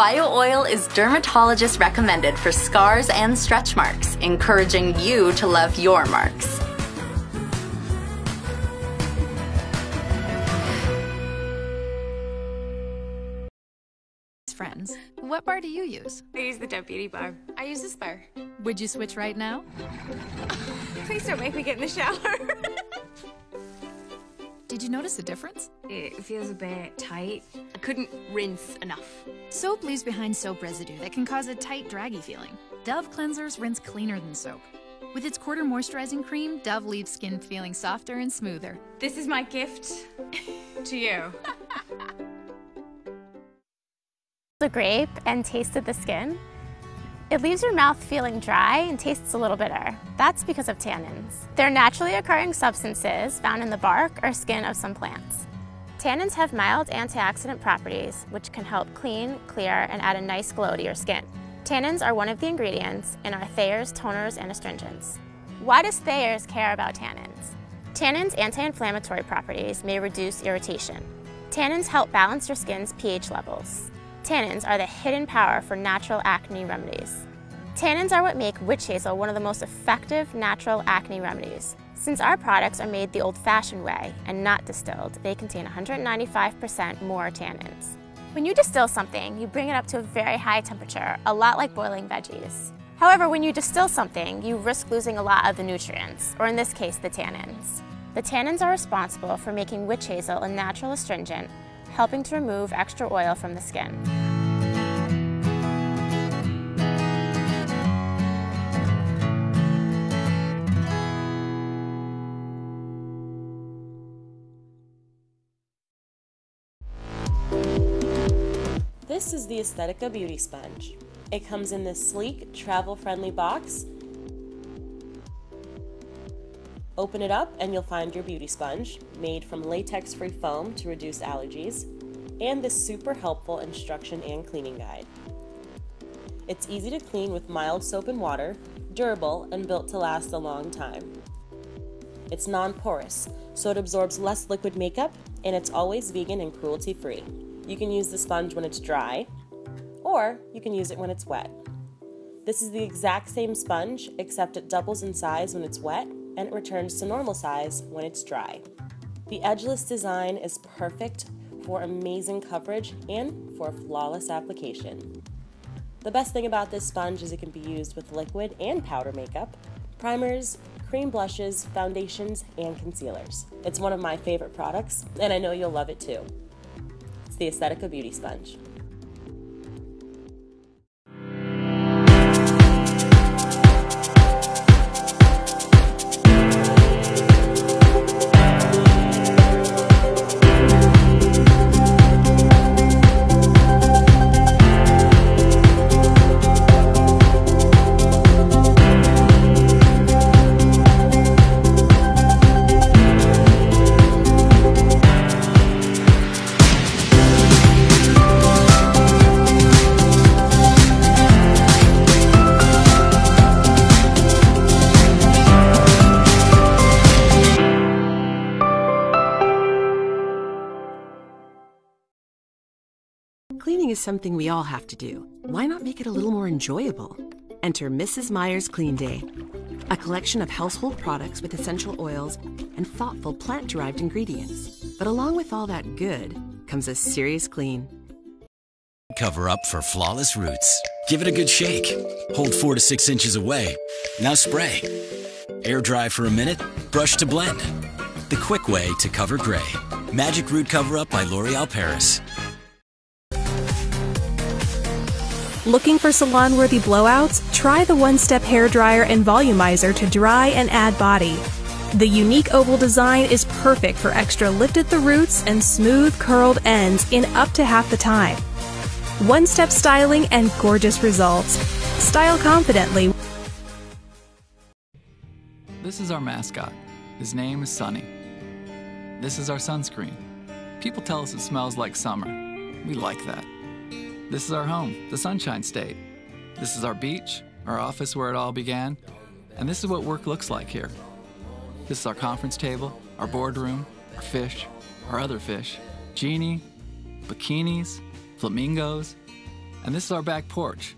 Bio Oil is dermatologist recommended for scars and stretch marks, encouraging you to love your marks. Friends, what bar do you use? I use the Dove Beauty bar. I use this bar. Would you switch right now? Please don't make me get in the shower. Did you notice a difference? it feels a bit tight. I couldn't rinse enough. Soap leaves behind soap residue that can cause a tight, draggy feeling. Dove cleansers rinse cleaner than soap. With its quarter moisturizing cream, Dove leaves skin feeling softer and smoother. This is my gift to you. the grape and tasted the skin, it leaves your mouth feeling dry and tastes a little bitter. That's because of tannins. They're naturally occurring substances found in the bark or skin of some plants. Tannins have mild antioxidant properties which can help clean, clear, and add a nice glow to your skin. Tannins are one of the ingredients in our Thayer's toners and astringents. Why does Thayer's care about tannins? Tannins' anti-inflammatory properties may reduce irritation. Tannins help balance your skin's pH levels. Tannins are the hidden power for natural acne remedies. Tannins are what make witch hazel one of the most effective natural acne remedies. Since our products are made the old-fashioned way and not distilled, they contain 195% more tannins. When you distill something, you bring it up to a very high temperature, a lot like boiling veggies. However, when you distill something, you risk losing a lot of the nutrients, or in this case, the tannins. The tannins are responsible for making witch hazel a natural astringent helping to remove extra oil from the skin. This is the Aesthetica Beauty Sponge. It comes in this sleek, travel-friendly box Open it up and you'll find your beauty sponge, made from latex-free foam to reduce allergies, and this super helpful instruction and cleaning guide. It's easy to clean with mild soap and water, durable, and built to last a long time. It's non-porous, so it absorbs less liquid makeup, and it's always vegan and cruelty-free. You can use the sponge when it's dry, or you can use it when it's wet. This is the exact same sponge, except it doubles in size when it's wet and it returns to normal size when it's dry. The edgeless design is perfect for amazing coverage and for flawless application. The best thing about this sponge is it can be used with liquid and powder makeup, primers, cream blushes, foundations, and concealers. It's one of my favorite products, and I know you'll love it too. The Aesthetica Beauty Sponge. Cleaning is something we all have to do. Why not make it a little more enjoyable? Enter Mrs. Meyer's Clean Day, a collection of household products with essential oils and thoughtful plant derived ingredients. But along with all that good comes a serious clean. Cover up for flawless roots. Give it a good shake. Hold four to six inches away. Now spray. Air dry for a minute, brush to blend. The quick way to cover gray. Magic Root Cover Up by L'Oreal Paris. Looking for salon worthy blowouts? Try the one step hair dryer and volumizer to dry and add body. The unique oval design is perfect for extra lift at the roots and smooth curled ends in up to half the time. One step styling and gorgeous results. Style confidently. This is our mascot. His name is Sunny. This is our sunscreen. People tell us it smells like summer. We like that. This is our home, the Sunshine State. This is our beach, our office where it all began, and this is what work looks like here. This is our conference table, our boardroom, our fish, our other fish, genie, bikinis, flamingos. And this is our back porch.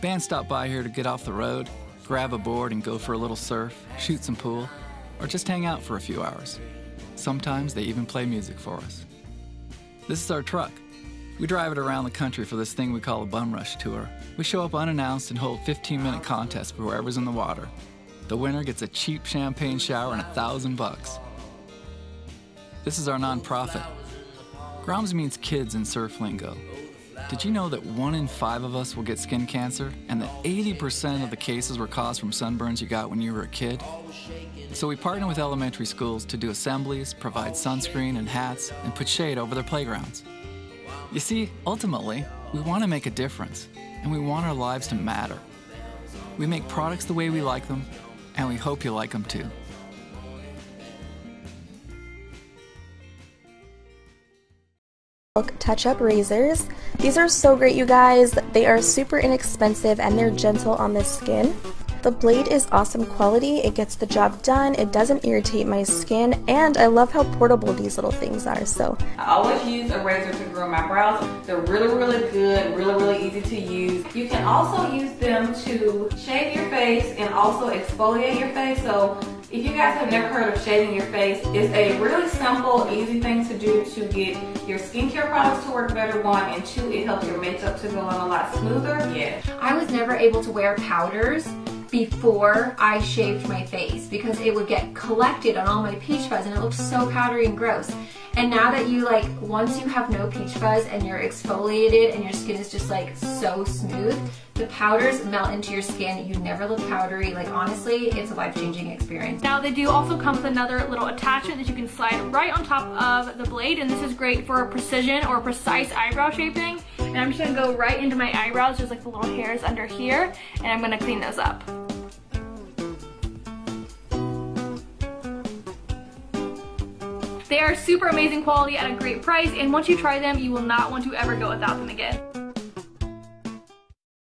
Bands stop by here to get off the road, grab a board and go for a little surf, shoot some pool, or just hang out for a few hours. Sometimes they even play music for us. This is our truck. We drive it around the country for this thing we call a bum rush tour. We show up unannounced and hold 15 minute contests for whoever's in the water. The winner gets a cheap champagne shower and a thousand bucks. This is our nonprofit. Groms means kids in surf lingo. Did you know that one in five of us will get skin cancer and that 80% of the cases were caused from sunburns you got when you were a kid? So we partner with elementary schools to do assemblies, provide sunscreen and hats, and put shade over their playgrounds. You see, ultimately, we want to make a difference, and we want our lives to matter. We make products the way we like them, and we hope you like them too. touch up razors. These are so great you guys. They are super inexpensive and they're gentle on the skin. The blade is awesome quality, it gets the job done, it doesn't irritate my skin, and I love how portable these little things are, so. I always use a razor to grow my brows. They're really, really good, really, really easy to use. You can also use them to shave your face and also exfoliate your face, so if you guys have never heard of shaving your face, it's a really simple, easy thing to do to get your skincare products to work better, one, and two, it helps your makeup to go on a lot smoother. Yeah. I was never able to wear powders before I shaved my face because it would get collected on all my peach fuzz and it looked so powdery and gross. And now that you like, once you have no peach fuzz and you're exfoliated and your skin is just like so smooth, the powders melt into your skin. You never look powdery. Like honestly, it's a life-changing experience. Now they do also come with another little attachment that you can slide right on top of the blade and this is great for precision or precise eyebrow shaping. And I'm just gonna go right into my eyebrows, just like the little hairs under here, and I'm gonna clean those up. They are super amazing quality at a great price, and once you try them, you will not want to ever go without them again.